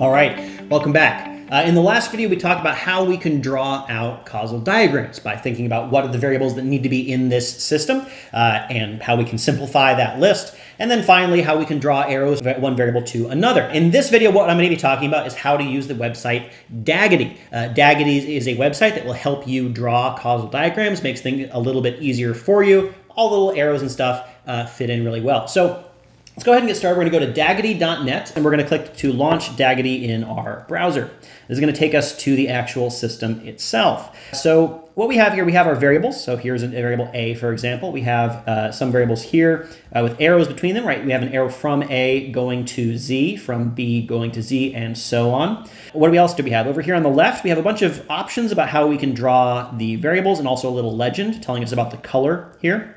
All right, welcome back. Uh, in the last video, we talked about how we can draw out causal diagrams by thinking about what are the variables that need to be in this system uh, and how we can simplify that list. And then finally, how we can draw arrows from one variable to another. In this video, what I'm going to be talking about is how to use the website Dagitty. Uh, Dagitty is a website that will help you draw causal diagrams, makes things a little bit easier for you. All the little arrows and stuff uh, fit in really well. So Let's go ahead and get started. We're going to go to Dagitty.net and we're going to click to launch Dagitty in our browser. This is going to take us to the actual system itself. So what we have here, we have our variables. So here's a variable A, for example. We have uh, some variables here uh, with arrows between them, right? We have an arrow from A going to Z, from B going to Z, and so on. What else do we have? Over here on the left, we have a bunch of options about how we can draw the variables and also a little legend telling us about the color here.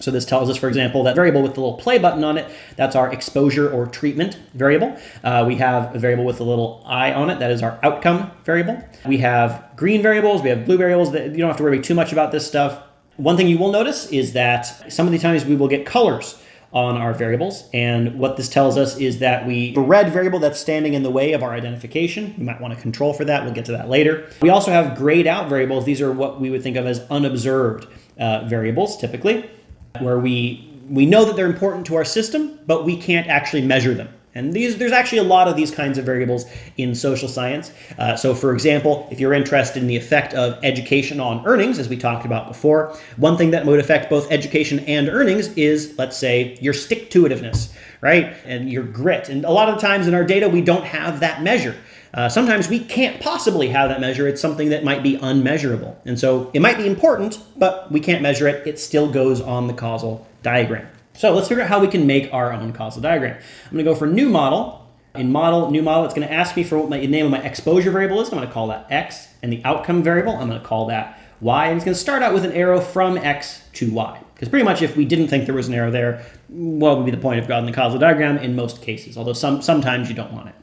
So this tells us, for example, that variable with the little play button on it, that's our exposure or treatment variable. Uh, we have a variable with a little eye on it, that is our outcome variable. We have green variables, we have blue variables, that you don't have to worry too much about this stuff. One thing you will notice is that some of the times we will get colors on our variables. And what this tells us is that we, a red variable that's standing in the way of our identification, you might want to control for that. We'll get to that later. We also have grayed out variables. These are what we would think of as unobserved uh, variables typically where we we know that they're important to our system, but we can't actually measure them. And these, there's actually a lot of these kinds of variables in social science. Uh, so, for example, if you're interested in the effect of education on earnings, as we talked about before, one thing that would affect both education and earnings is, let's say, your stick to itiveness, right? And your grit. And a lot of times in our data, we don't have that measure. Uh, sometimes we can't possibly have that measure. It's something that might be unmeasurable. And so it might be important, but we can't measure it. It still goes on the causal diagram. So let's figure out how we can make our own causal diagram. I'm going to go for new model. In model, new model, it's going to ask me for what my name of my exposure variable is. I'm going to call that x. And the outcome variable, I'm going to call that y. And it's going to start out with an arrow from x to y. Because pretty much if we didn't think there was an arrow there, what would be the point of drawing the causal diagram in most cases, although some, sometimes you don't want it.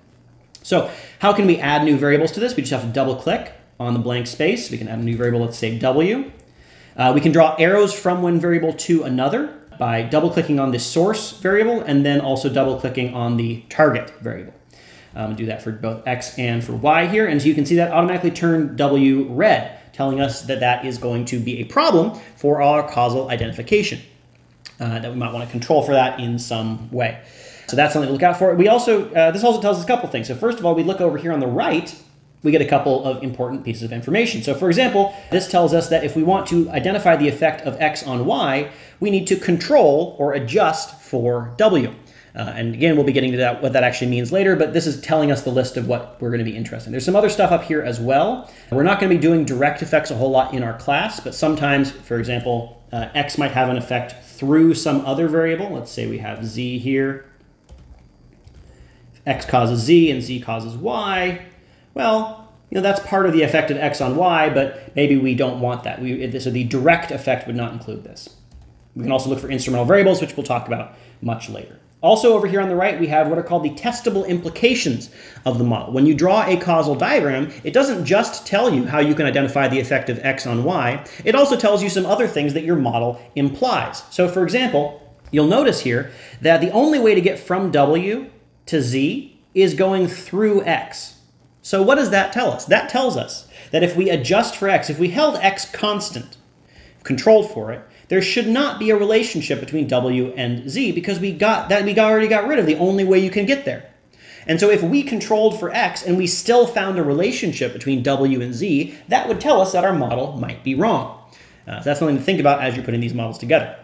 So how can we add new variables to this? We just have to double click on the blank space. We can add a new variable, let's say W. Uh, we can draw arrows from one variable to another by double clicking on the source variable and then also double clicking on the target variable. Um, do that for both X and for Y here. And so you can see that automatically turn W red, telling us that that is going to be a problem for our causal identification, uh, that we might want to control for that in some way. So that's something to look out for. We also, uh, this also tells us a couple things. So first of all, we look over here on the right, we get a couple of important pieces of information. So for example, this tells us that if we want to identify the effect of x on y, we need to control or adjust for w. Uh, and again, we'll be getting to that, what that actually means later, but this is telling us the list of what we're going to be interested in. There's some other stuff up here as well. We're not going to be doing direct effects a whole lot in our class, but sometimes, for example, uh, x might have an effect through some other variable. Let's say we have z here x causes z and z causes y, well, you know, that's part of the effect of x on y, but maybe we don't want that. We, so the direct effect would not include this. We can also look for instrumental variables, which we'll talk about much later. Also over here on the right, we have what are called the testable implications of the model. When you draw a causal diagram, it doesn't just tell you how you can identify the effect of x on y, it also tells you some other things that your model implies. So for example, you'll notice here that the only way to get from w to z is going through x. So what does that tell us? That tells us that if we adjust for x, if we held x constant, controlled for it, there should not be a relationship between w and z because we got that we already got rid of the only way you can get there. And so if we controlled for x and we still found a relationship between w and z, that would tell us that our model might be wrong. Uh, so that's something to think about as you're putting these models together.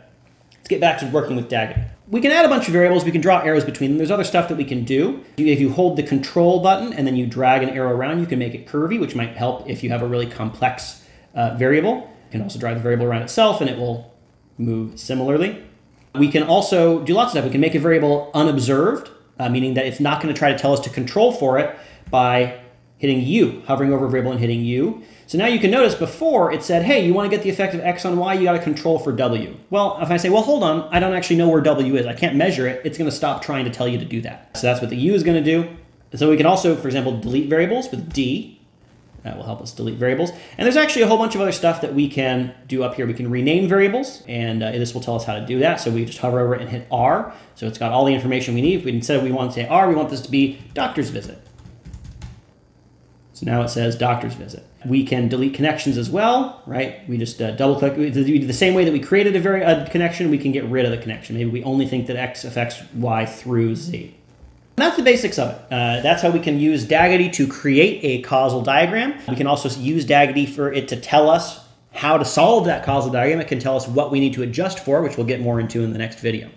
Let's get back to working with Dagitty. We can add a bunch of variables. We can draw arrows between them. There's other stuff that we can do. If you hold the control button and then you drag an arrow around, you can make it curvy, which might help if you have a really complex uh, variable. You can also drag the variable around itself and it will move similarly. We can also do lots of stuff. We can make a variable unobserved, uh, meaning that it's not going to try to tell us to control for it by hitting U, hovering over variable and hitting U. So now you can notice before it said, hey, you want to get the effect of x on y, you got to control for w. Well, if I say, well, hold on, I don't actually know where w is, I can't measure it, it's going to stop trying to tell you to do that. So that's what the u is going to do. So we can also, for example, delete variables with d. That will help us delete variables. And there's actually a whole bunch of other stuff that we can do up here. We can rename variables, and uh, this will tell us how to do that. So we just hover over it and hit R. So it's got all the information we need. If we, instead we want to say R, we want this to be doctor's visit. So now it says doctor's visit. We can delete connections as well, right? We just uh, double click. We do the same way that we created a very a connection, we can get rid of the connection. Maybe we only think that X affects Y through Z. That's the basics of it. Uh, that's how we can use Dagitty to create a causal diagram. We can also use Dagitty for it to tell us how to solve that causal diagram. It can tell us what we need to adjust for, which we'll get more into in the next video.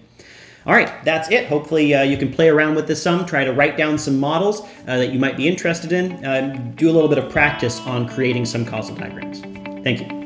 All right, that's it. Hopefully uh, you can play around with this some, try to write down some models uh, that you might be interested in, uh, do a little bit of practice on creating some causal diagrams. Thank you.